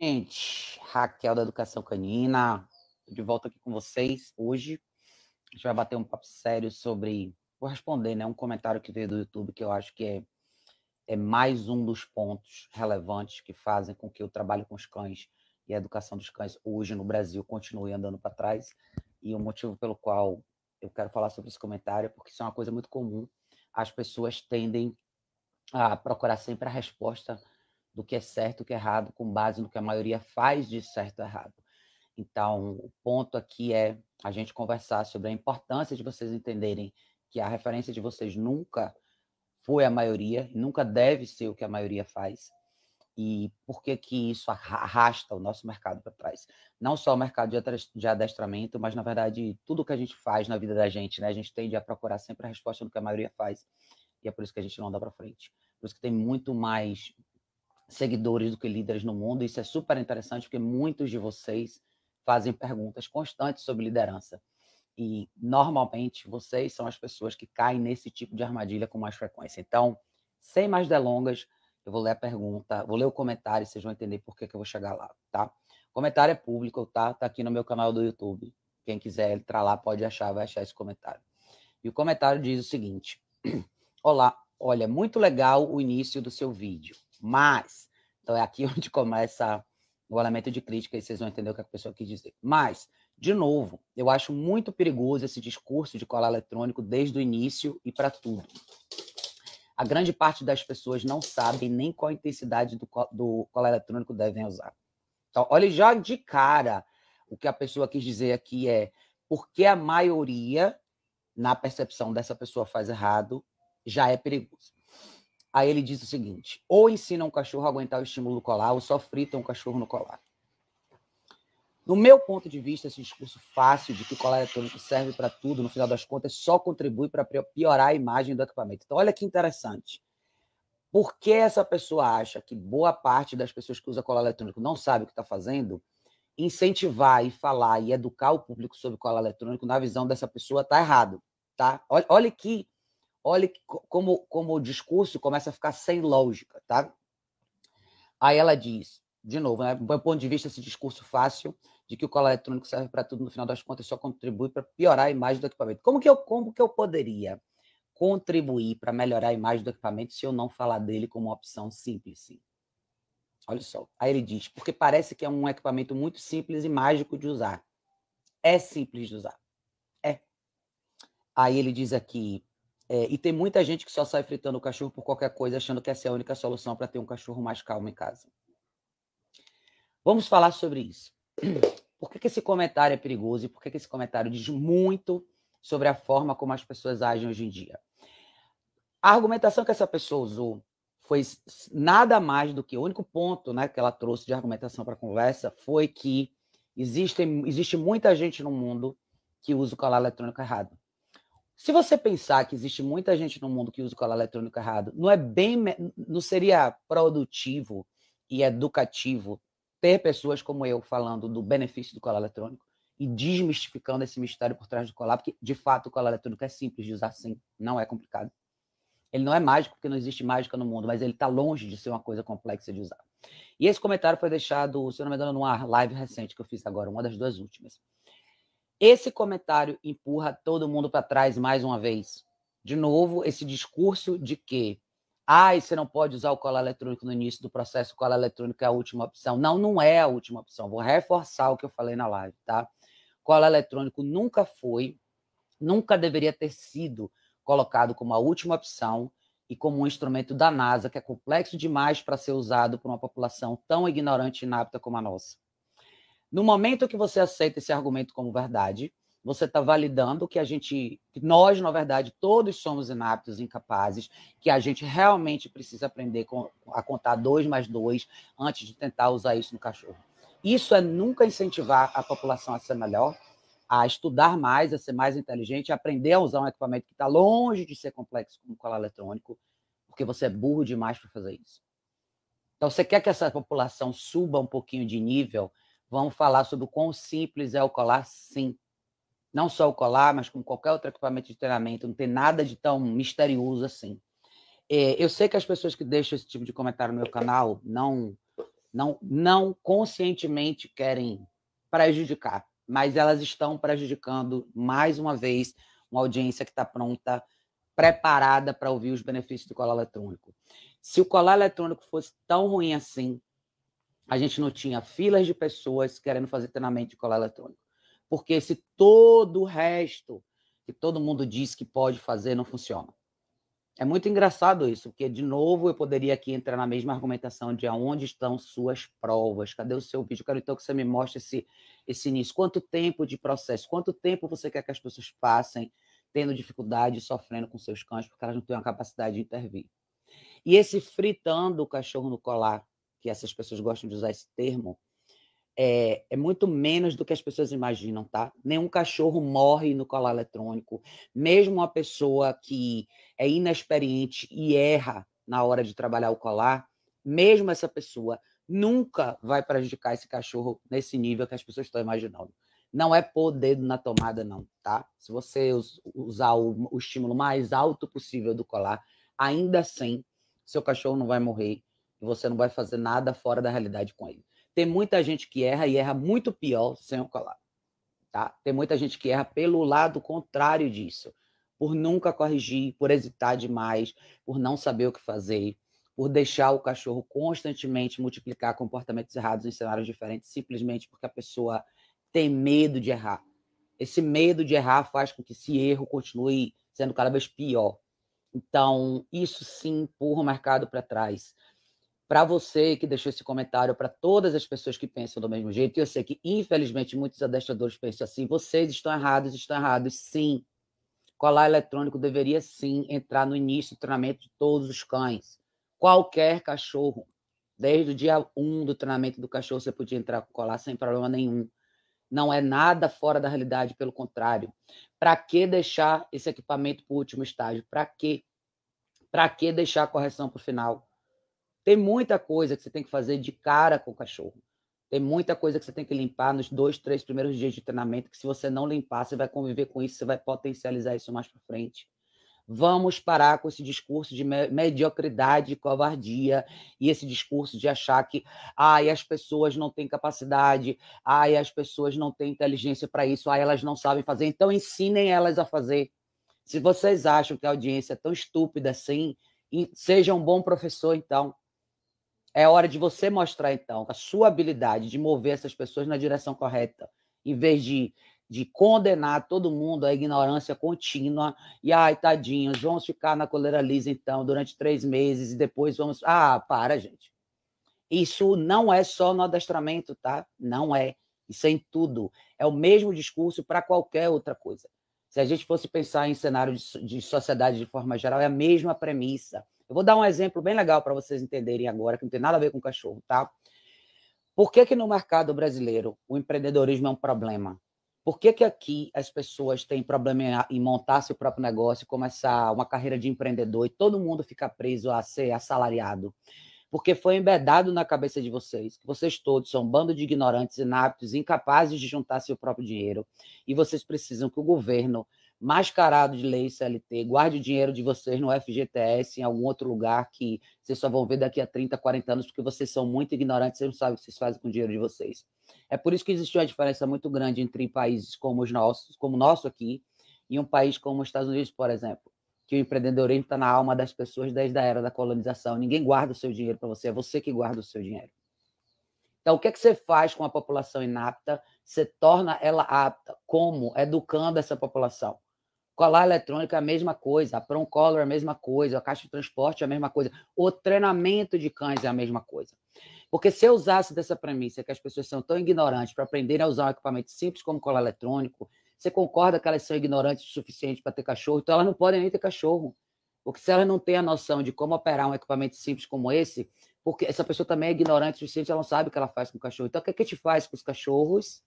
Gente, Raquel da Educação Canina, de volta aqui com vocês hoje. A gente vai bater um papo sério sobre. Vou responder, né? Um comentário que veio do YouTube que eu acho que é, é mais um dos pontos relevantes que fazem com que o trabalho com os cães e a educação dos cães hoje no Brasil continue andando para trás. E o motivo pelo qual eu quero falar sobre esse comentário é porque isso é uma coisa muito comum. As pessoas tendem a procurar sempre a resposta do que é certo o que é errado, com base no que a maioria faz de certo e errado. Então, o ponto aqui é a gente conversar sobre a importância de vocês entenderem que a referência de vocês nunca foi a maioria, nunca deve ser o que a maioria faz, e por que que isso arrasta o nosso mercado para trás. Não só o mercado de adestramento, mas, na verdade, tudo que a gente faz na vida da gente, né? A gente tende a procurar sempre a resposta do que a maioria faz, e é por isso que a gente não dá para frente. Por isso que tem muito mais seguidores do que líderes no mundo. Isso é super interessante porque muitos de vocês fazem perguntas constantes sobre liderança. E normalmente vocês são as pessoas que caem nesse tipo de armadilha com mais frequência. Então, sem mais delongas, eu vou ler a pergunta, vou ler o comentário vocês vão entender por que, que eu vou chegar lá, tá? O comentário é público, tá? Tá aqui no meu canal do YouTube. Quem quiser entrar lá pode achar, vai achar esse comentário. E o comentário diz o seguinte: Olá, olha, muito legal o início do seu vídeo. Mas, então é aqui onde começa o elemento de crítica e vocês vão entender o que a pessoa quis dizer. Mas, de novo, eu acho muito perigoso esse discurso de colar eletrônico desde o início e para tudo. A grande parte das pessoas não sabem nem qual intensidade do, do colar eletrônico devem usar. Então, olha já de cara o que a pessoa quis dizer aqui é porque a maioria, na percepção dessa pessoa, faz errado, já é perigoso. Aí ele diz o seguinte: ou ensina um cachorro a aguentar o estímulo do colar, ou só frita um cachorro no colar. No meu ponto de vista, esse discurso fácil de que o colar eletrônico serve para tudo, no final das contas, só contribui para piorar a imagem do equipamento. Então, olha que interessante. Por que essa pessoa acha que boa parte das pessoas que usam colar eletrônico não sabe o que está fazendo? Incentivar e falar e educar o público sobre colar eletrônico, na visão dessa pessoa, está errado. Tá? Olha, olha que Olha como, como o discurso começa a ficar sem lógica, tá? Aí ela diz, de novo, né, do ponto de vista, esse discurso fácil de que o colar eletrônico serve para tudo, no final das contas, só contribui para piorar a imagem do equipamento. Como que eu, como que eu poderia contribuir para melhorar a imagem do equipamento se eu não falar dele como uma opção simples? Sim? Olha só. Aí ele diz, porque parece que é um equipamento muito simples e mágico de usar. É simples de usar. É. Aí ele diz aqui, é, e tem muita gente que só sai fritando o cachorro por qualquer coisa, achando que essa é a única solução para ter um cachorro mais calmo em casa. Vamos falar sobre isso. Por que, que esse comentário é perigoso e por que, que esse comentário diz muito sobre a forma como as pessoas agem hoje em dia? A argumentação que essa pessoa usou foi nada mais do que o único ponto né, que ela trouxe de argumentação para a conversa foi que existe, existe muita gente no mundo que usa o colar eletrônico errado. Se você pensar que existe muita gente no mundo que usa o colar eletrônico errado, não é bem, não seria produtivo e educativo ter pessoas como eu falando do benefício do colar eletrônico e desmistificando esse mistério por trás do colar, porque de fato o colar eletrônico é simples de usar sim, não é complicado. Ele não é mágico porque não existe mágica no mundo, mas ele está longe de ser uma coisa complexa de usar. E esse comentário foi deixado, se não me engano, numa live recente que eu fiz agora, uma das duas últimas. Esse comentário empurra todo mundo para trás mais uma vez. De novo, esse discurso de que ah, você não pode usar o colar eletrônico no início do processo, o colar eletrônico é a última opção. Não, não é a última opção. Vou reforçar o que eu falei na live, tá? Colar eletrônico nunca foi, nunca deveria ter sido colocado como a última opção e como um instrumento da NASA, que é complexo demais para ser usado por uma população tão ignorante e inapta como a nossa. No momento que você aceita esse argumento como verdade, você está validando que a gente, que nós, na verdade, todos somos inaptos, incapazes, que a gente realmente precisa aprender a contar dois mais dois antes de tentar usar isso no cachorro. Isso é nunca incentivar a população a ser melhor, a estudar mais, a ser mais inteligente, a aprender a usar um equipamento que está longe de ser complexo como o colar eletrônico, porque você é burro demais para fazer isso. Então, você quer que essa população suba um pouquinho de nível Vamos falar sobre o quão simples é o colar, sim. Não só o colar, mas com qualquer outro equipamento de treinamento. Não tem nada de tão misterioso assim. É, eu sei que as pessoas que deixam esse tipo de comentário no meu canal não não, não conscientemente querem prejudicar, mas elas estão prejudicando mais uma vez uma audiência que está pronta, preparada para ouvir os benefícios do colar eletrônico. Se o colar eletrônico fosse tão ruim assim, a gente não tinha filas de pessoas querendo fazer treinamento de colar eletrônico. Porque se todo o resto que todo mundo diz que pode fazer não funciona. É muito engraçado isso, porque, de novo, eu poderia aqui entrar na mesma argumentação de aonde estão suas provas, cadê o seu vídeo? Eu quero então que você me mostre esse, esse início. Quanto tempo de processo, quanto tempo você quer que as pessoas passem tendo dificuldade, sofrendo com seus cães, porque elas não têm a capacidade de intervir. E esse fritando o cachorro no colar, que essas pessoas gostam de usar esse termo, é, é, muito menos do que as pessoas imaginam, tá? Nenhum cachorro morre no colar eletrônico. Mesmo uma pessoa que é inexperiente e erra na hora de trabalhar o colar, mesmo essa pessoa nunca vai prejudicar esse cachorro nesse nível que as pessoas estão imaginando. Não é pôr o dedo na tomada, não, tá? Se você usar o, o estímulo mais alto possível do colar, ainda assim, seu cachorro não vai morrer e você não vai fazer nada fora da realidade com ele. Tem muita gente que erra e erra muito pior sem o colar. Tá? Tem muita gente que erra pelo lado contrário disso, por nunca corrigir, por hesitar demais, por não saber o que fazer, por deixar o cachorro constantemente multiplicar comportamentos errados em cenários diferentes, simplesmente porque a pessoa tem medo de errar. Esse medo de errar faz com que esse erro continue sendo cada vez pior. Então, isso sim empurra o mercado para trás para você que deixou esse comentário, para todas as pessoas que pensam do mesmo jeito, e eu sei que, infelizmente, muitos adestradores pensam assim: vocês estão errados, estão errados. Sim, colar eletrônico deveria sim entrar no início do treinamento de todos os cães. Qualquer cachorro. Desde o dia 1 um do treinamento do cachorro, você podia entrar com colar sem problema nenhum. Não é nada fora da realidade, pelo contrário. Para que deixar esse equipamento para o último estágio? Para quê? Para que deixar a correção para o final? Tem muita coisa que você tem que fazer de cara com o cachorro. Tem muita coisa que você tem que limpar nos dois, três primeiros dias de treinamento, que se você não limpar, você vai conviver com isso, você vai potencializar isso mais para frente. Vamos parar com esse discurso de mediocridade e covardia e esse discurso de achar que ai, as pessoas não têm capacidade, ai, as pessoas não têm inteligência para isso, ai, elas não sabem fazer. Então, ensinem elas a fazer. Se vocês acham que a audiência é tão estúpida assim, seja um bom professor, então. É hora de você mostrar, então, a sua habilidade de mover essas pessoas na direção correta, em vez de, de condenar todo mundo à ignorância contínua e, ai, tadinhos, vamos ficar na coleira lisa, então, durante três meses e depois vamos. Ah, para, gente. Isso não é só no adestramento, tá? Não é. Isso é em tudo. É o mesmo discurso para qualquer outra coisa. Se a gente fosse pensar em cenário de, de sociedade de forma geral, é a mesma premissa. Eu vou dar um exemplo bem legal para vocês entenderem agora, que não tem nada a ver com cachorro, tá? Por que, que no mercado brasileiro o empreendedorismo é um problema? Por que, que aqui as pessoas têm problema em montar seu próprio negócio, começar uma carreira de empreendedor e todo mundo fica preso a ser assalariado? Porque foi embedado na cabeça de vocês que vocês todos são um bando de ignorantes, inaptos, incapazes de juntar seu próprio dinheiro e vocês precisam que o governo mascarado de lei CLT, guarde o dinheiro de vocês no FGTS, em algum outro lugar que vocês só vão ver daqui a 30, 40 anos, porque vocês são muito ignorantes, vocês não sabem o que vocês fazem com o dinheiro de vocês. É por isso que existe uma diferença muito grande entre países como os nossos, como o nosso aqui, e um país como os Estados Unidos, por exemplo, que o empreendedorismo está na alma das pessoas desde a era da colonização. Ninguém guarda o seu dinheiro para você, é você que guarda o seu dinheiro. Então, o que, é que você faz com a população inapta? Você torna ela apta. Como? Educando essa população. Colar eletrônico é a mesma coisa, a Prom Color é a mesma coisa, a caixa de transporte é a mesma coisa, o treinamento de cães é a mesma coisa. Porque se eu usasse dessa premissa que as pessoas são tão ignorantes para aprenderem a usar um equipamento simples como colar eletrônico, você concorda que elas são ignorantes o suficiente para ter cachorro, então elas não podem nem ter cachorro. Porque se elas não têm a noção de como operar um equipamento simples como esse, porque essa pessoa também é ignorante o suficiente, ela não sabe o que ela faz com o cachorro. Então, o que, é que a gente faz com os cachorros?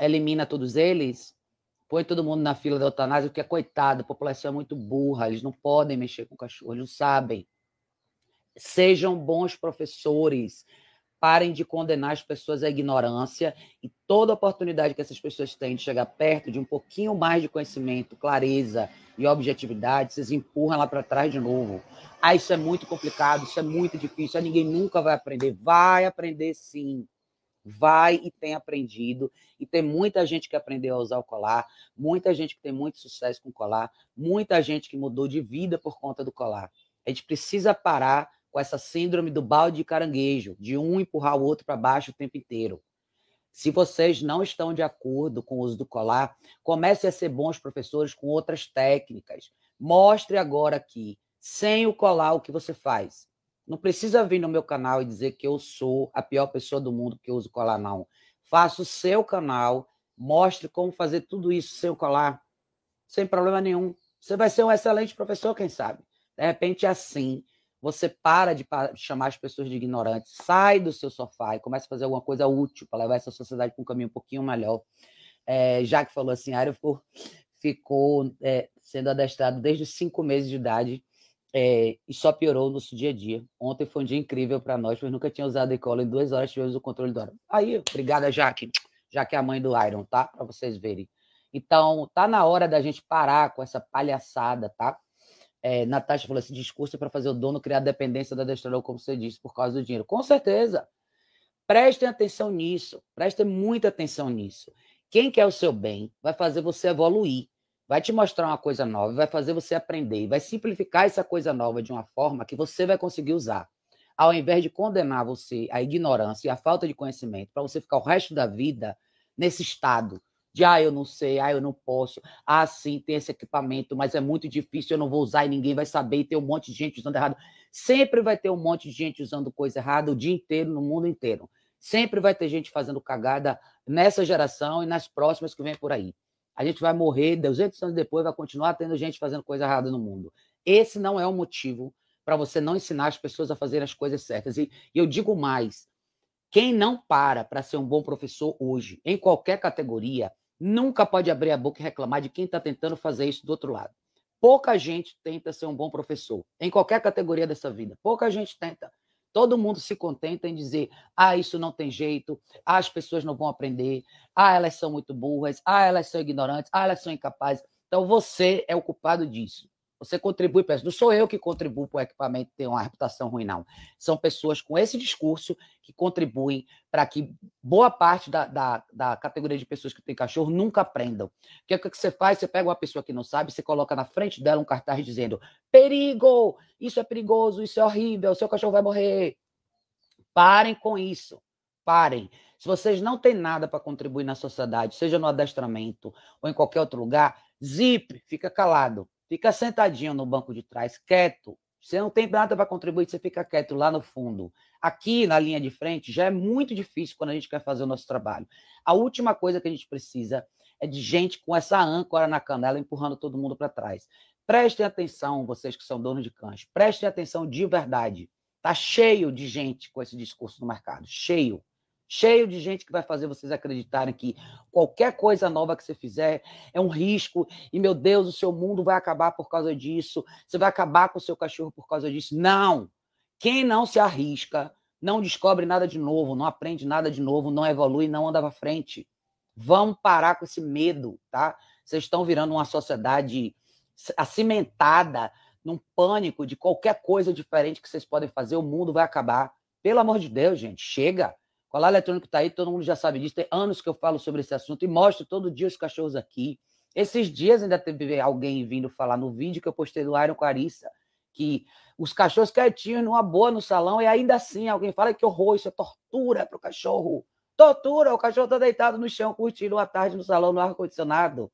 Elimina todos eles? Põe todo mundo na fila da eutanásia, porque, coitado, a população é muito burra, eles não podem mexer com cachorro, eles não sabem. Sejam bons professores, parem de condenar as pessoas à ignorância e toda oportunidade que essas pessoas têm de chegar perto de um pouquinho mais de conhecimento, clareza e objetividade, vocês empurram lá para trás de novo. Ah, isso é muito complicado, isso é muito difícil, ah, ninguém nunca vai aprender. Vai aprender sim. Vai e tem aprendido. E tem muita gente que aprendeu a usar o colar, muita gente que tem muito sucesso com o colar, muita gente que mudou de vida por conta do colar. A gente precisa parar com essa síndrome do balde de caranguejo, de um empurrar o outro para baixo o tempo inteiro. Se vocês não estão de acordo com o uso do colar, comece a ser bons professores com outras técnicas. Mostre agora aqui, sem o colar, o que você faz. Não precisa vir no meu canal e dizer que eu sou a pior pessoa do mundo que uso colar, não. Faça o seu canal, mostre como fazer tudo isso sem o colar, sem problema nenhum. Você vai ser um excelente professor, quem sabe. De repente, é assim, você para de chamar as pessoas de ignorantes, sai do seu sofá e começa a fazer alguma coisa útil para levar essa sociedade para um caminho um pouquinho melhor. É, já que falou assim, a área ficou, ficou é, sendo adestrado desde cinco meses de idade é, e só piorou no nosso dia a dia. Ontem foi um dia incrível para nós, pois nunca tinha usado e-cola. Em duas horas tivemos o controle do Iron. Aí, obrigada, Jaque. Jaque é a mãe do Iron, tá? Para vocês verem. Então, tá na hora da gente parar com essa palhaçada, tá? é, Natasha falou: esse discurso é para fazer o dono criar dependência da adestrador, como você disse, por causa do dinheiro. Com certeza. Prestem atenção nisso. Prestem muita atenção nisso. Quem quer o seu bem vai fazer você evoluir, vai te mostrar uma coisa nova, vai fazer você aprender, vai simplificar essa coisa nova de uma forma que você vai conseguir usar. Ao invés de condenar você a ignorância e a falta de conhecimento para você ficar o resto da vida nesse estado de ah, eu não sei, ah, eu não posso, ah, sim, tem esse equipamento, mas é muito difícil, eu não vou usar e ninguém vai saber, e tem um monte de gente usando errado. Sempre vai ter um monte de gente usando coisa errada o dia inteiro, no mundo inteiro. Sempre vai ter gente fazendo cagada nessa geração e nas próximas que vem por aí. A gente vai morrer, 200 anos depois, vai continuar tendo gente fazendo coisa errada no mundo. Esse não é o motivo para você não ensinar as pessoas a fazerem as coisas certas. E eu digo mais: quem não para para ser um bom professor hoje, em qualquer categoria, nunca pode abrir a boca e reclamar de quem está tentando fazer isso do outro lado. Pouca gente tenta ser um bom professor, em qualquer categoria dessa vida. Pouca gente tenta. Todo mundo se contenta em dizer: ah, isso não tem jeito, ah, as pessoas não vão aprender, ah, elas são muito burras, ah, elas são ignorantes, ah, elas são incapazes. Então você é o culpado disso. Você contribui para isso. Não sou eu que contribuo para o equipamento ter uma reputação ruim, não. São pessoas com esse discurso que contribuem para que boa parte da, da, da, categoria de pessoas que tem cachorro nunca aprendam. O que, é que você faz? Você pega uma pessoa que não sabe, você coloca na frente dela um cartaz dizendo: perigo! Isso é perigoso, isso é horrível, seu cachorro vai morrer. Parem com isso. Parem. Se vocês não têm nada para contribuir na sociedade, seja no adestramento ou em qualquer outro lugar, zip, fica calado. Fica sentadinho no banco de trás, quieto. Você não tem nada para contribuir, você fica quieto lá no fundo. Aqui na linha de frente já é muito difícil quando a gente quer fazer o nosso trabalho. A última coisa que a gente precisa é de gente com essa âncora na canela empurrando todo mundo para trás. Prestem atenção, vocês que são donos de cães, prestem atenção de verdade. Tá cheio de gente com esse discurso no mercado, cheio cheio de gente que vai fazer vocês acreditarem que qualquer coisa nova que você fizer é um risco e, meu Deus, o seu mundo vai acabar por causa disso, você vai acabar com o seu cachorro por causa disso. Não! Quem não se arrisca, não descobre nada de novo, não aprende nada de novo, não evolui, não anda para frente. Vamos parar com esse medo, tá? Vocês estão virando uma sociedade acimentada num pânico de qualquer coisa diferente que vocês podem fazer, o mundo vai acabar. Pelo amor de Deus, gente, chega. Colar eletrônico está aí, todo mundo já sabe disso. Tem anos que eu falo sobre esse assunto e mostro todo dia os cachorros aqui. Esses dias ainda teve alguém vindo falar no vídeo que eu postei do Iron Clarissa que os cachorros quietinhos numa boa no salão e ainda assim alguém fala que horror, isso é tortura para o cachorro. Tortura, o cachorro está deitado no chão curtindo uma tarde no salão no ar-condicionado.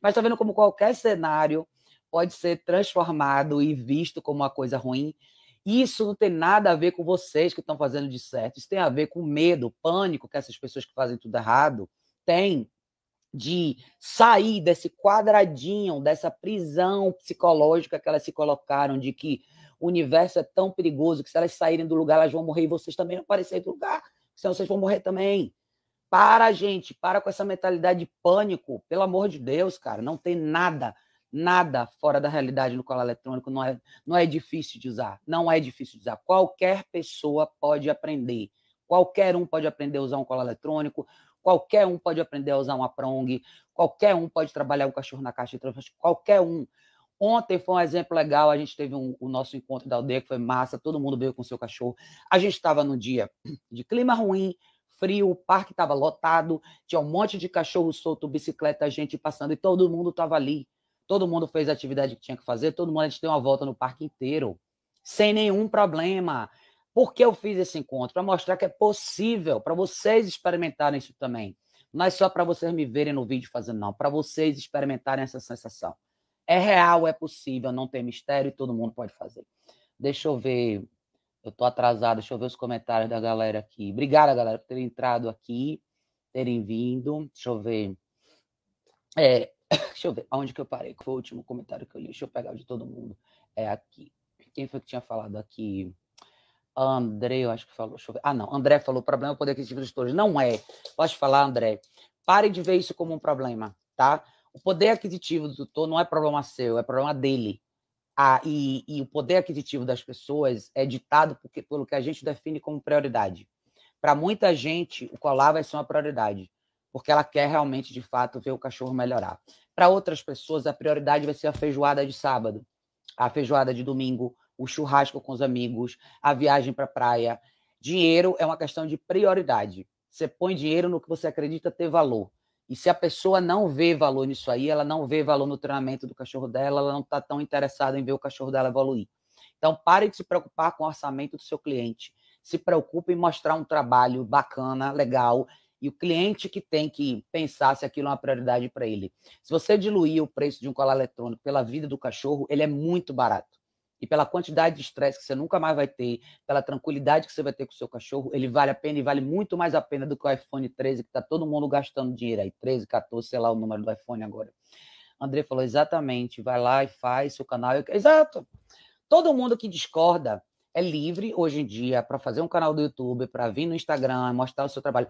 Mas está vendo como qualquer cenário pode ser transformado e visto como uma coisa ruim isso não tem nada a ver com vocês que estão fazendo de certo. Isso tem a ver com medo, pânico que essas pessoas que fazem tudo errado têm de sair desse quadradinho, dessa prisão psicológica que elas se colocaram, de que o universo é tão perigoso que se elas saírem do lugar, elas vão morrer e vocês também vão aparecer do lugar, senão vocês vão morrer também. Para, gente, para com essa mentalidade de pânico, pelo amor de Deus, cara, não tem nada Nada fora da realidade no colar eletrônico não é, não é difícil de usar. Não é difícil de usar. Qualquer pessoa pode aprender. Qualquer um pode aprender a usar um colar eletrônico, qualquer um pode aprender a usar uma prong, qualquer um pode trabalhar o cachorro na caixa de transferência, qualquer um. Ontem foi um exemplo legal, a gente teve um, o nosso encontro da aldeia, que foi massa, todo mundo veio com seu cachorro. A gente estava no dia de clima ruim, frio, o parque estava lotado, tinha um monte de cachorro solto, bicicleta, gente passando, e todo mundo estava ali. Todo mundo fez a atividade que tinha que fazer, todo mundo, a gente deu uma volta no parque inteiro, sem nenhum problema. Por que eu fiz esse encontro? Para mostrar que é possível, para vocês experimentarem isso também. Não é só para vocês me verem no vídeo fazendo, não, para vocês experimentarem essa sensação. É real, é possível, não tem mistério e todo mundo pode fazer. Deixa eu ver. Eu estou atrasado, deixa eu ver os comentários da galera aqui. Obrigada, galera, por terem entrado aqui, terem vindo. Deixa eu ver. É, deixa eu ver aonde que eu parei, que foi o último comentário que eu li. Deixa eu pegar o de todo mundo. É aqui. Quem foi que tinha falado aqui? André, eu acho que falou. Deixa eu ver. Ah, não. André falou: problema é o poder aquisitivo dos gestores. Não é. Pode falar, André. Pare de ver isso como um problema, tá? O poder aquisitivo do tutor não é problema seu, é problema dele. Ah, e, e o poder aquisitivo das pessoas é ditado porque, pelo que a gente define como prioridade. Para muita gente, o colar vai ser uma prioridade, porque ela quer realmente, de fato, ver o cachorro melhorar. Para outras pessoas, a prioridade vai ser a feijoada de sábado, a feijoada de domingo, o churrasco com os amigos, a viagem para a praia. Dinheiro é uma questão de prioridade. Você põe dinheiro no que você acredita ter valor. E se a pessoa não vê valor nisso aí, ela não vê valor no treinamento do cachorro dela, ela não está tão interessada em ver o cachorro dela evoluir. Então, pare de se preocupar com o orçamento do seu cliente. Se preocupe em mostrar um trabalho bacana, legal, e o cliente que tem que pensar se aquilo é uma prioridade para ele. Se você diluir o preço de um colar eletrônico pela vida do cachorro, ele é muito barato e pela quantidade de estresse que você nunca mais vai ter, pela tranquilidade que você vai ter com o seu cachorro, ele vale a pena e vale muito mais a pena do que o iPhone 13, que está todo mundo gastando dinheiro aí, 13, 14, sei lá o número do iPhone agora. André falou exatamente, vai lá e faz seu canal. Exato. Todo mundo que discorda é livre hoje em dia para fazer um canal do YouTube, para vir no Instagram, mostrar o seu trabalho.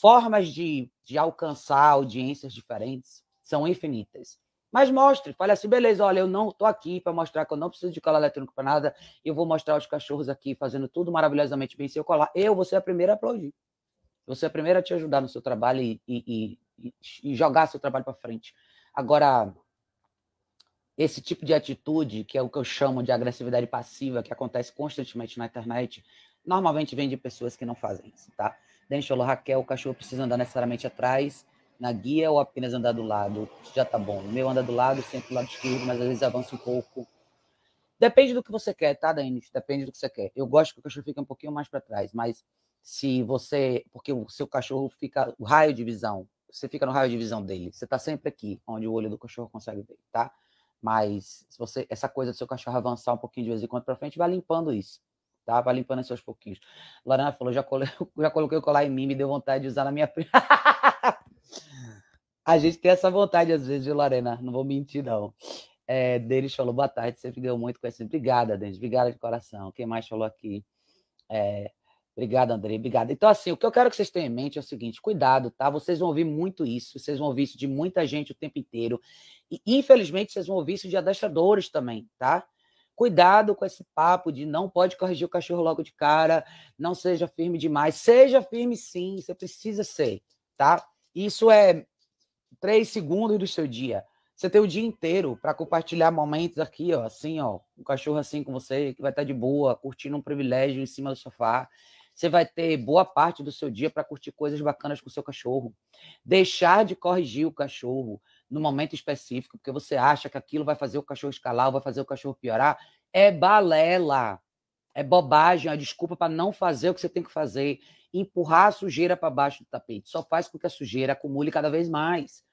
Formas de, de alcançar audiências diferentes são infinitas. Mas mostre, fale assim, beleza, olha, eu não estou aqui para mostrar que eu não preciso de colar eletrônico para nada, eu vou mostrar os cachorros aqui fazendo tudo maravilhosamente bem sem eu colar. Eu vou ser a primeira a aplaudir. Você ser a primeira a te ajudar no seu trabalho e, e, e, e jogar seu trabalho para frente. Agora, esse tipo de atitude, que é o que eu chamo de agressividade passiva, que acontece constantemente na internet, normalmente vem de pessoas que não fazem isso, tá? Denis falou, Raquel, o cachorro precisa andar necessariamente atrás na guia ou apenas andar do lado? Já tá bom. O meu anda do lado, sempre do lado esquerdo, mas às vezes avança um pouco. Depende do que você quer, tá, Denis? Depende do que você quer. Eu gosto que o cachorro fique um pouquinho mais para trás, mas se você. Porque o seu cachorro fica. O raio de visão. Você fica no raio de visão dele. Você tá sempre aqui, onde o olho do cachorro consegue ver, tá? Mas se você. Essa coisa do seu cachorro avançar um pouquinho de vez em quando para frente, vai limpando isso. Tá? Vai limpando esses pouquinhos. Lorena falou: já, já coloquei o colar em mim, me deu vontade de usar na minha. A gente tem essa vontade, às vezes, de Lorena, não vou mentir, não. É, Denis falou, boa tarde, sempre deu muito conhecimento. Obrigada, Denis, obrigada de coração. Quem mais falou aqui? É, obrigada, André, obrigada. Então, assim, o que eu quero que vocês tenham em mente é o seguinte: cuidado, tá? Vocês vão ouvir muito isso, vocês vão ouvir isso de muita gente o tempo inteiro. E, infelizmente, vocês vão ouvir isso de adestradores também, tá? Cuidado com esse papo de não pode corrigir o cachorro logo de cara, não seja firme demais. Seja firme sim, você precisa ser, tá? Isso é três segundos do seu dia. Você tem o dia inteiro para compartilhar momentos aqui, ó, assim, ó, um cachorro assim com você, que vai estar tá de boa, curtindo um privilégio em cima do sofá. Você vai ter boa parte do seu dia para curtir coisas bacanas com o seu cachorro. Deixar de corrigir o cachorro no momento específico, porque você acha que aquilo vai fazer o cachorro escalar ou vai fazer o cachorro piorar, é balela. É bobagem, é desculpa para não fazer o que você tem que fazer empurrar a sujeira para baixo do tapete. Só faz com que a sujeira acumule cada vez mais.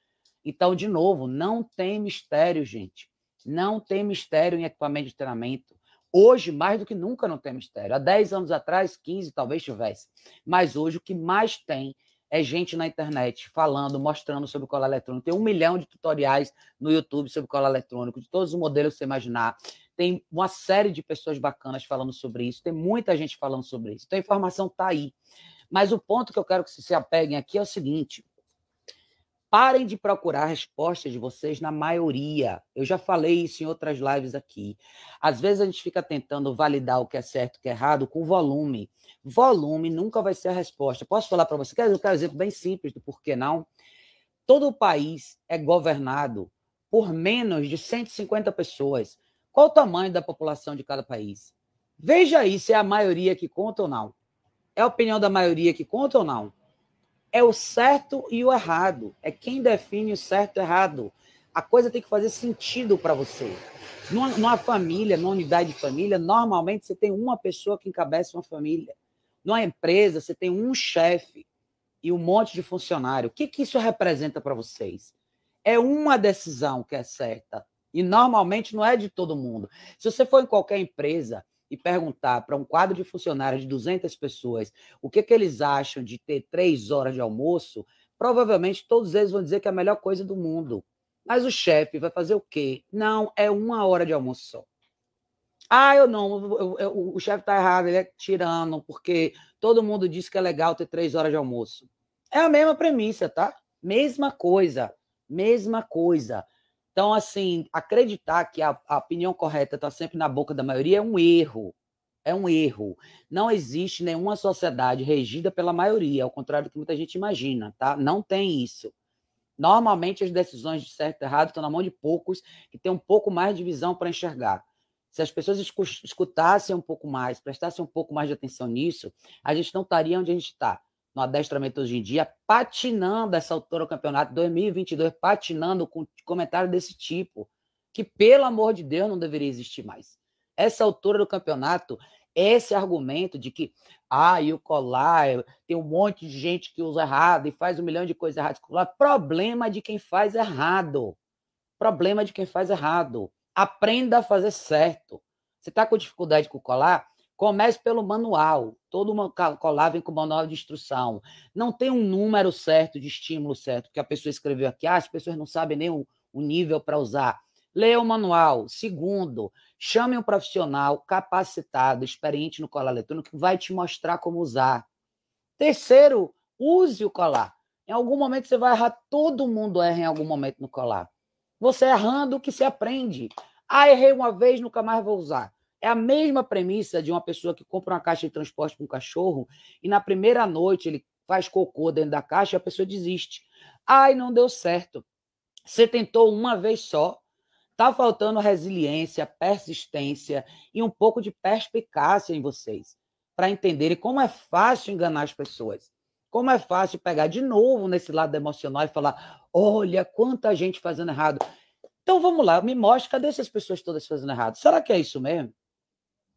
Então, de novo, não tem mistério, gente. Não tem mistério em equipamento de treinamento. Hoje, mais do que nunca, não tem mistério. Há 10 anos atrás, 15 talvez tivesse. Mas hoje, o que mais tem é gente na internet falando, mostrando sobre o colar eletrônico. Tem um milhão de tutoriais no YouTube sobre colar eletrônico, de todos os modelos que você imaginar. Tem uma série de pessoas bacanas falando sobre isso. Tem muita gente falando sobre isso. Então, a informação está aí. Mas o ponto que eu quero que vocês se apeguem aqui é o seguinte: Parem de procurar respostas de vocês na maioria. Eu já falei isso em outras lives aqui. Às vezes a gente fica tentando validar o que é certo e o que é errado com volume. Volume nunca vai ser a resposta. Posso falar para você? Quero um exemplo bem simples do porquê não? Todo o país é governado por menos de 150 pessoas. Qual o tamanho da população de cada país? Veja aí se é a maioria que conta ou não. É a opinião da maioria que conta ou não? É o certo e o errado. É quem define o certo e o errado. A coisa tem que fazer sentido para você. Numa, numa, família, numa unidade de família, normalmente você tem uma pessoa que encabeça uma família. Numa empresa, você tem um chefe e um monte de funcionário. O que, que isso representa para vocês? É uma decisão que é certa. E normalmente não é de todo mundo. Se você for em qualquer empresa, e perguntar para um quadro de funcionários de 200 pessoas o que, que eles acham de ter três horas de almoço, provavelmente todos eles vão dizer que é a melhor coisa do mundo. Mas o chefe vai fazer o quê? Não, é uma hora de almoço só. Ah, eu não, eu, eu, o chefe está errado, ele é tirano, porque todo mundo diz que é legal ter três horas de almoço. É a mesma premissa, tá? Mesma coisa, mesma coisa. Então, assim, acreditar que a, a opinião correta está sempre na boca da maioria é um erro. É um erro. Não existe nenhuma sociedade regida pela maioria, ao contrário do que muita gente imagina, tá? Não tem isso. Normalmente as decisões de certo e errado estão na mão de poucos que têm um pouco mais de visão para enxergar. Se as pessoas escutassem um pouco mais, prestassem um pouco mais de atenção nisso, a gente não estaria onde a gente está no adestramento hoje em dia, patinando essa altura do campeonato 2022, patinando com comentário desse tipo, que pelo amor de Deus não deveria existir mais. Essa altura do campeonato, esse argumento de que, ah, e o colar, tem um monte de gente que usa errado e faz um milhão de coisas erradas. Problema de quem faz errado. Problema de quem faz errado. Aprenda a fazer certo. Você está com dificuldade com o colar? Comece pelo manual. Todo colar vem com manual de instrução. Não tem um número certo de estímulo certo, que a pessoa escreveu aqui. Ah, as pessoas não sabem nem o, o nível para usar. Leia o manual. Segundo, chame um profissional capacitado, experiente no colar eletrônico, que vai te mostrar como usar. Terceiro, use o colar. Em algum momento você vai errar, todo mundo erra em algum momento no colar. Você errando que se aprende. Ah, errei uma vez, nunca mais vou usar. É a mesma premissa de uma pessoa que compra uma caixa de transporte para um cachorro e na primeira noite ele faz cocô dentro da caixa e a pessoa desiste. Ai, não deu certo. Você tentou uma vez só. Está faltando resiliência, persistência e um pouco de perspicácia em vocês para entenderem como é fácil enganar as pessoas. Como é fácil pegar de novo nesse lado emocional e falar: olha, quanta gente fazendo errado. Então vamos lá, me mostre, cadê essas pessoas todas fazendo errado? Será que é isso mesmo?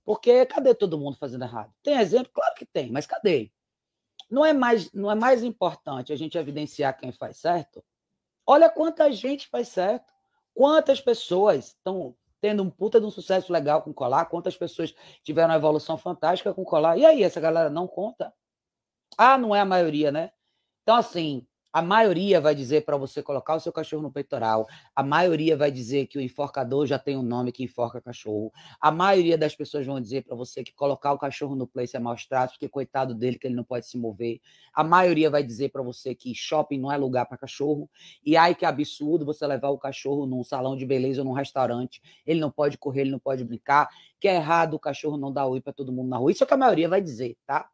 Porque cadê todo mundo fazendo errado? Tem exemplo? Claro que tem, mas cadê? Não é mais, não é mais importante a gente evidenciar quem faz certo? Olha quanta gente faz certo. Quantas pessoas estão tendo um puta de um sucesso legal com colar, quantas pessoas tiveram uma evolução fantástica com colar. E aí, essa galera não conta? Ah, não é a maioria, né? Então, assim, a maioria vai dizer para você colocar o seu cachorro no peitoral. A maioria vai dizer que o enforcador já tem um nome que enforca cachorro. A maioria das pessoas vão dizer para você que colocar o cachorro no place é maus tratos, porque coitado dele que ele não pode se mover. A maioria vai dizer para você que shopping não é lugar para cachorro. E ai que absurdo você levar o cachorro num salão de beleza ou num restaurante. Ele não pode correr, ele não pode brincar. Que é errado o cachorro não dar oi para todo mundo na rua. Isso é o que a maioria vai dizer, tá?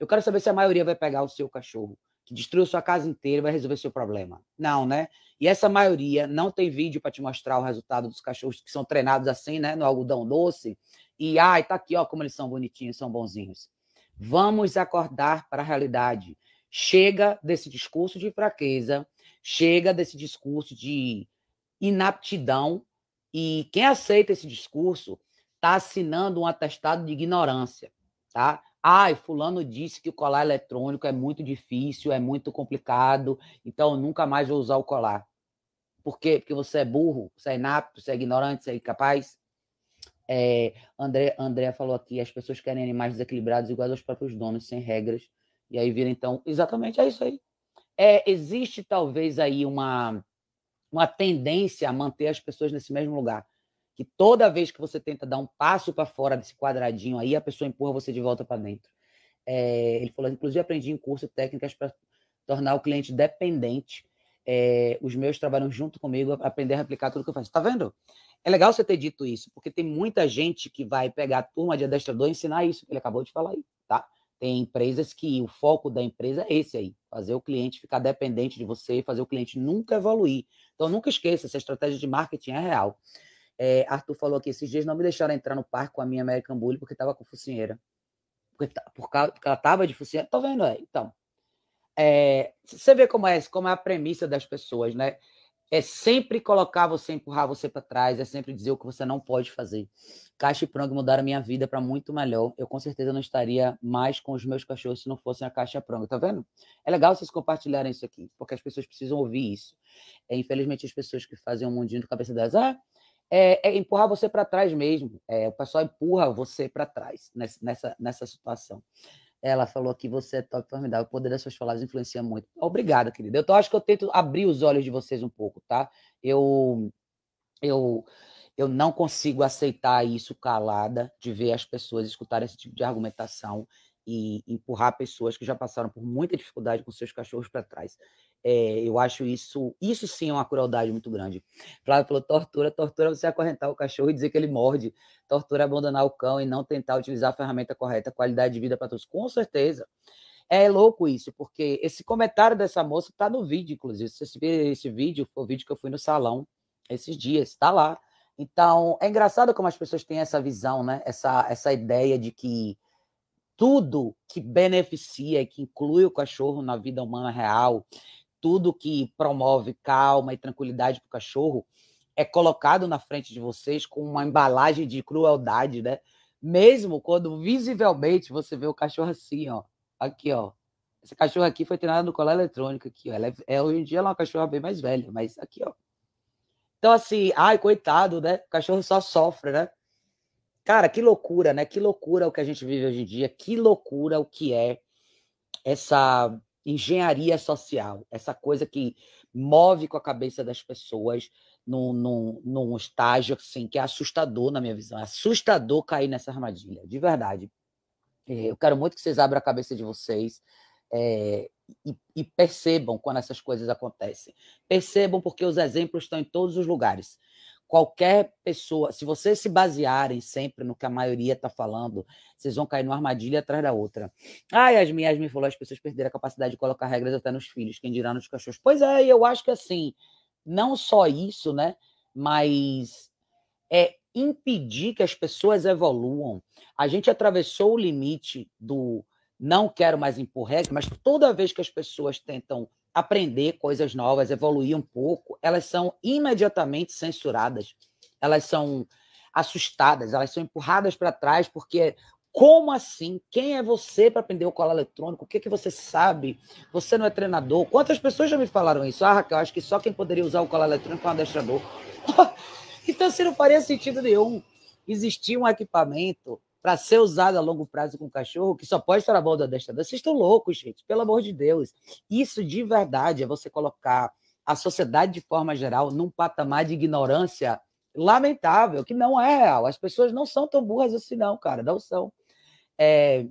Eu quero saber se a maioria vai pegar o seu cachorro que destruiu sua casa inteira vai resolver seu problema. Não, né? E essa maioria não tem vídeo para te mostrar o resultado dos cachorros que são treinados assim, né, no algodão doce. E ai, tá aqui, ó, como eles são bonitinhos, são bonzinhos. Vamos acordar para a realidade. Chega desse discurso de fraqueza, chega desse discurso de inaptidão e quem aceita esse discurso está assinando um atestado de ignorância, tá? Ai, fulano disse que o colar eletrônico é muito difícil, é muito complicado, então nunca mais vou usar o colar. Por quê? Porque você é burro, você é inapto, você é ignorante, você é incapaz. É, André, André falou aqui, as pessoas querem animais desequilibrados iguais aos próprios donos, sem regras. E aí vira, então, exatamente, é isso aí. É, existe talvez aí uma, uma tendência a manter as pessoas nesse mesmo lugar que toda vez que você tenta dar um passo para fora desse quadradinho aí, a pessoa empurra você de volta para dentro. É, ele falou, inclusive aprendi em curso técnicas para tornar o cliente dependente. é, os meus trabalham junto comigo, aprender a replicar tudo que eu faço. Tá vendo? É legal você ter dito isso, porque tem muita gente que vai pegar a turma de adestrador e ensinar isso que ele acabou de falar aí, tá? Tem empresas que o foco da empresa é esse aí, fazer o cliente ficar dependente de você, fazer o cliente nunca evoluir. Então, nunca esqueça, essa estratégia de marketing é real. É, Arthur falou aqui, esses dias não me deixaram entrar no parque com a minha American Bully porque estava com focinheira. Porque, tá, por causa, porque ela estava de focinheira. Tô vendo, é. Então, é, você vê como é, como é a premissa das pessoas, né? É sempre colocar você, empurrar você para trás, é sempre dizer o que você não pode fazer. Caixa e Prong mudaram minha vida para muito melhor. Eu com certeza não estaria mais com os meus cachorros se não fossem a Caixa Prong, tá vendo? É legal vocês compartilharem isso aqui, porque as pessoas precisam ouvir isso. É, infelizmente, as pessoas que fazem um mundinho de cabeça delas, ah, é, é empurrar você para trás mesmo. É, o pessoal empurra você para trás nessa, nessa, situação. Ela falou que você é top formidável, o poder das suas palavras influencia muito. Obrigada, querida. Eu tô, acho que eu tento abrir os olhos de vocês um pouco, tá? Eu, eu, eu não consigo aceitar isso calada, de ver as pessoas escutarem esse tipo de argumentação e empurrar pessoas que já passaram por muita dificuldade com seus cachorros para trás. É, eu acho isso, isso sim é uma crueldade muito grande. Flávio falou: tortura, tortura você acorrentar o cachorro e dizer que ele morde, tortura é abandonar o cão e não tentar utilizar a ferramenta correta, qualidade de vida para todos. Com certeza. É louco isso, porque esse comentário dessa moça está no vídeo, inclusive. Se você ver esse vídeo, foi o vídeo que eu fui no salão esses dias, está lá. Então, é engraçado como as pessoas têm essa visão, né? Essa, essa ideia de que tudo que beneficia e que inclui o cachorro na vida humana real, tudo que promove calma e tranquilidade para o cachorro é colocado na frente de vocês com uma embalagem de crueldade, né? Mesmo quando visivelmente você vê o cachorro assim, ó, aqui, ó. Esse cachorro aqui foi treinado no colar eletrônico aqui, ó. Ela é, é, hoje em dia ela é uma cachorra bem mais velha, mas aqui, ó. Então, assim, ai, coitado, né? O cachorro só sofre, né? Cara, que loucura, né? Que loucura o que a gente vive hoje em dia, que loucura o que é essa engenharia social, essa coisa que move com a cabeça das pessoas num, num, num estágio assim, que é assustador na minha visão. É assustador cair nessa armadilha, de verdade. É, eu quero muito que vocês abram a cabeça de vocês é, e, e, percebam quando essas coisas acontecem. Percebam porque os exemplos estão em todos os lugares qualquer pessoa, se vocês se basearem sempre no que a maioria está falando, vocês vão cair numa armadilha atrás da outra. Ah, Yasmin, Yasmin falou, as pessoas perderam a capacidade de colocar regras até nos filhos, quem dirá nos cachorros. Pois é, eu acho que assim, não só isso, né? Mas é impedir que as pessoas evoluam. A gente atravessou o limite do não quero mais impor regras, mas toda vez que as pessoas tentam aprender coisas novas, evoluir um pouco, elas são imediatamente censuradas, elas são assustadas, elas são empurradas para trás, porque como assim? Quem é você para aprender o colar eletrônico? O que, que você sabe? Você não é treinador? Quantas pessoas já me falaram isso? Ah, Raquel, acho que só quem poderia usar o colar eletrônico é um adestrador. então, se não faria sentido nenhum existir um equipamento para ser usado a longo prazo com cachorro, que só pode estar na mão do adestrador. Vocês estão loucos, gente, pelo amor de Deus. Isso de verdade é você colocar a sociedade de forma geral num patamar de ignorância lamentável, que não é real. As pessoas não são tão burras assim, não, cara, não são. É,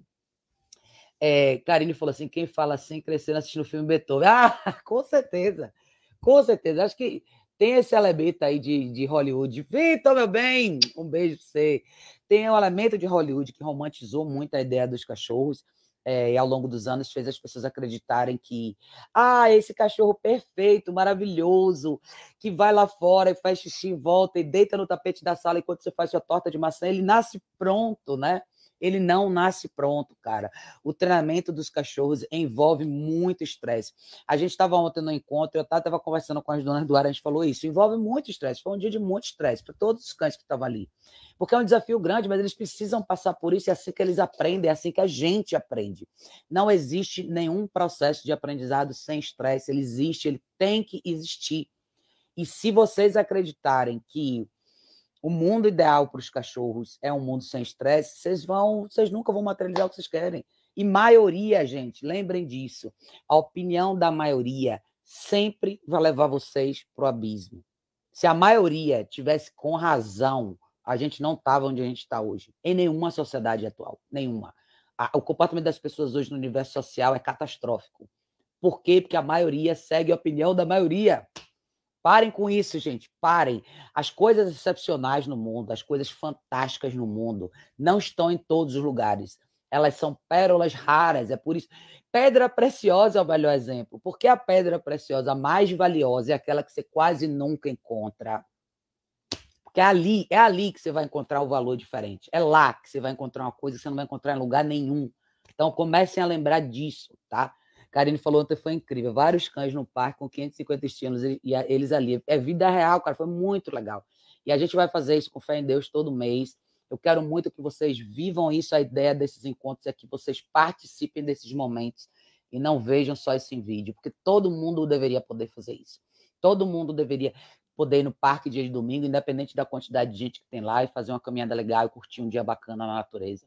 é, Karine falou assim: quem fala assim crescendo assistindo o filme Beethoven. Ah, com certeza, com certeza. Acho que tem esse elemento aí de, de Hollywood. Vitor, meu bem, um beijo pra você. Tem o um elemento de Hollywood que romantizou muito a ideia dos cachorros. É, e ao longo dos anos fez as pessoas acreditarem que ah, esse cachorro perfeito, maravilhoso, que vai lá fora e faz xixi, volta e deita no tapete da sala enquanto você faz sua torta de maçã, ele nasce pronto, né? Ele não nasce pronto, cara. O treinamento dos cachorros envolve muito estresse. A gente estava ontem no encontro, eu estava conversando com as donas do ar, a gente falou isso, envolve muito estresse. Foi um dia de muito estresse para todos os cães que estavam ali. Porque é um desafio grande, mas eles precisam passar por isso, é assim que eles aprendem, é assim que a gente aprende. Não existe nenhum processo de aprendizado sem estresse, ele existe, ele tem que existir. E se vocês acreditarem que o mundo ideal para os cachorros é um mundo sem estresse, vocês vão, vocês nunca vão materializar o que vocês querem. E maioria, gente, lembrem disso. A opinião da maioria sempre vai levar vocês para o abismo. Se a maioria tivesse com razão, a gente não estava onde a gente está hoje. Em nenhuma sociedade atual. Nenhuma. O comportamento das pessoas hoje no universo social é catastrófico. Por quê? Porque a maioria segue a opinião da maioria. Parem com isso, gente. Parem. As coisas excepcionais no mundo, as coisas fantásticas no mundo, não estão em todos os lugares. Elas são pérolas raras. É por isso. Pedra preciosa é o melhor exemplo. Porque a pedra preciosa mais valiosa é aquela que você quase nunca encontra. Porque é ali, é ali que você vai encontrar o valor diferente. É lá que você vai encontrar uma coisa que você não vai encontrar em lugar nenhum. Então comecem a lembrar disso, tá? Karine falou ontem, foi incrível. Vários cães no parque com 550 estímulos e, e eles ali. É vida real, cara. Foi muito legal. E a gente vai fazer isso com fé em Deus todo mês. Eu quero muito que vocês vivam isso. A ideia desses encontros é que vocês participem desses momentos e não vejam só isso em vídeo, porque todo mundo deveria poder fazer isso. Todo mundo deveria poder ir no parque dia de domingo, independente da quantidade de gente que tem lá, e fazer uma caminhada legal e curtir um dia bacana na natureza.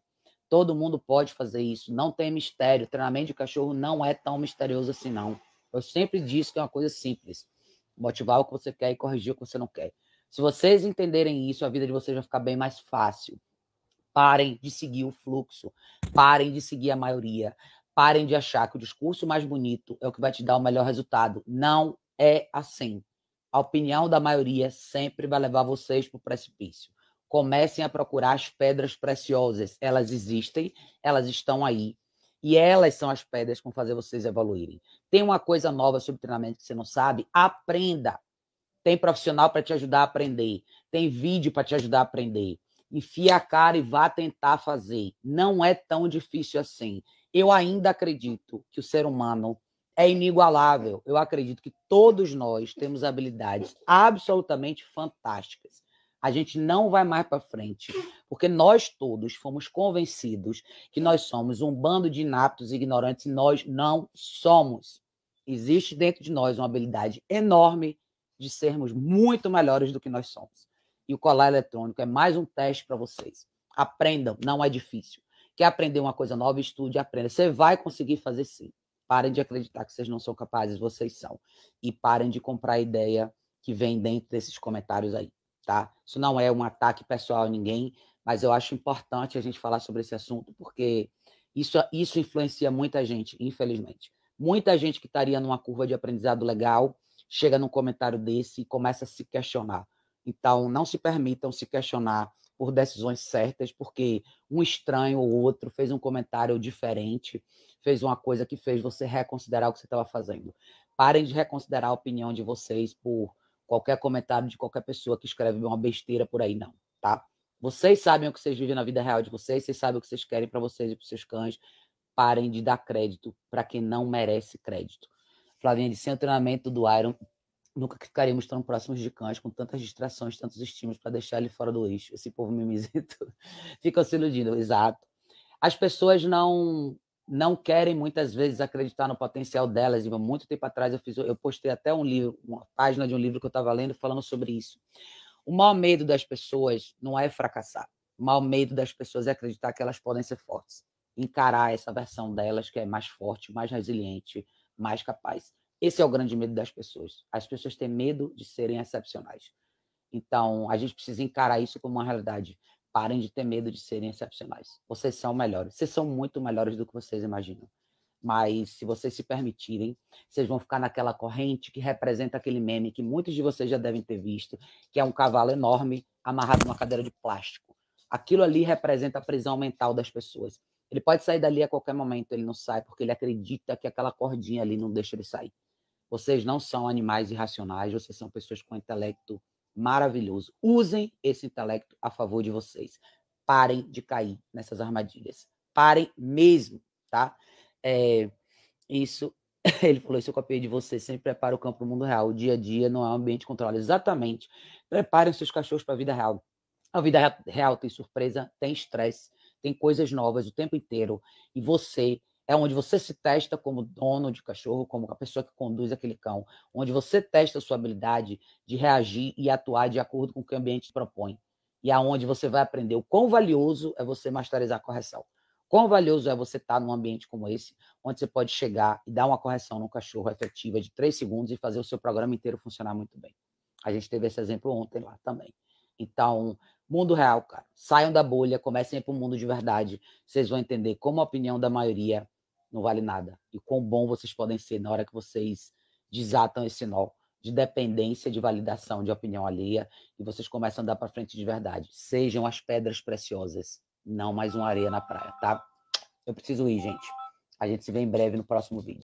Todo mundo pode fazer isso, não tem mistério. Treinamento de cachorro não é tão misterioso assim, não. Eu sempre disse que é uma coisa simples. Motivar o que você quer e corrigir o que você não quer. Se vocês entenderem isso, a vida de vocês vai ficar bem mais fácil. Parem de seguir o fluxo. Parem de seguir a maioria. Parem de achar que o discurso mais bonito é o que vai te dar o melhor resultado. Não é assim. A opinião da maioria sempre vai levar vocês para o precipício comecem a procurar as pedras preciosas. Elas existem, elas estão aí. E elas são as pedras que vão fazer vocês evoluírem. Tem uma coisa nova sobre treinamento que você não sabe? Aprenda. Tem profissional para te ajudar a aprender. Tem vídeo para te ajudar a aprender. Enfia a cara e vá tentar fazer. Não é tão difícil assim. Eu ainda acredito que o ser humano é inigualável. Eu acredito que todos nós temos habilidades absolutamente fantásticas a gente não vai mais para frente, porque nós todos fomos convencidos que nós somos um bando de inaptos e ignorantes e nós não somos. Existe dentro de nós uma habilidade enorme de sermos muito melhores do que nós somos. E o colar eletrônico é mais um teste para vocês. Aprendam, não é difícil. Quer aprender uma coisa nova, estude, aprenda. Você vai conseguir fazer sim. Parem de acreditar que vocês não são capazes, vocês são. E parem de comprar a ideia que vem dentro desses comentários aí tá? Isso não é um ataque pessoal a ninguém, mas eu acho importante a gente falar sobre esse assunto, porque isso, isso influencia muita gente, infelizmente. Muita gente que estaria numa curva de aprendizado legal chega num comentário desse e começa a se questionar. Então, não se permitam se questionar por decisões certas, porque um estranho ou outro fez um comentário diferente, fez uma coisa que fez você reconsiderar o que você estava fazendo. Parem de reconsiderar a opinião de vocês por qualquer comentário de qualquer pessoa que escreve uma besteira por aí, não, tá? Vocês sabem o que vocês vivem na vida real de vocês, vocês sabem o que vocês querem para vocês e para seus cães. Parem de dar crédito para quem não merece crédito. Flavinha, de sem o treinamento do Iron, nunca ficaríamos tão próximos de cães, com tantas distrações, tantos estímulos para deixar ele fora do eixo. Esse povo mimizento fica se iludindo, exato. As pessoas não não querem muitas vezes acreditar no potencial delas. E muito tempo atrás eu fiz, eu postei até um livro, uma página de um livro que eu estava lendo falando sobre isso. O maior medo das pessoas não é fracassar. O maior medo das pessoas é acreditar que elas podem ser fortes, encarar essa versão delas que é mais forte, mais resiliente, mais capaz. Esse é o grande medo das pessoas. As pessoas têm medo de serem excepcionais. Então, a gente precisa encarar isso como uma realidade. Parem de ter medo de serem excepcionais. Vocês são melhores. Vocês são muito melhores do que vocês imaginam. Mas se vocês se permitirem, vocês vão ficar naquela corrente que representa aquele meme que muitos de vocês já devem ter visto, que é um cavalo enorme amarrado numa cadeira de plástico. Aquilo ali representa a prisão mental das pessoas. Ele pode sair dali a qualquer momento, ele não sai porque ele acredita que aquela cordinha ali não deixa ele sair. Vocês não são animais irracionais, vocês são pessoas com intelecto maravilhoso. Usem esse intelecto a favor de vocês. Parem de cair nessas armadilhas. Parem mesmo, tá? É, isso, ele falou, isso eu copiei de você. Sempre prepara o campo para o mundo real. O dia a dia não é um ambiente controlado. Exatamente. Preparem seus cachorros para a vida real. A vida real tem surpresa, tem estresse, tem coisas novas o tempo inteiro. E você é onde você se testa como dono de cachorro, como a pessoa que conduz aquele cão, onde você testa a sua habilidade de reagir e atuar de acordo com o que o ambiente propõe. E aonde é você vai aprender o quão valioso é você masterizar a correção. Quão valioso é você estar num ambiente como esse, onde você pode chegar e dar uma correção no cachorro efetiva de três segundos e fazer o seu programa inteiro funcionar muito bem. A gente teve esse exemplo ontem lá também. Então, mundo real, cara. Saiam da bolha, comecem para o mundo de verdade. Vocês vão entender como a opinião da maioria não vale nada. E quão bom vocês podem ser na hora que vocês desatam esse nó de dependência, de validação, de opinião alheia, e vocês começam a andar para frente de verdade. Sejam as pedras preciosas, não mais uma areia na praia, tá? Eu preciso ir, gente. A gente se vê em breve no próximo vídeo.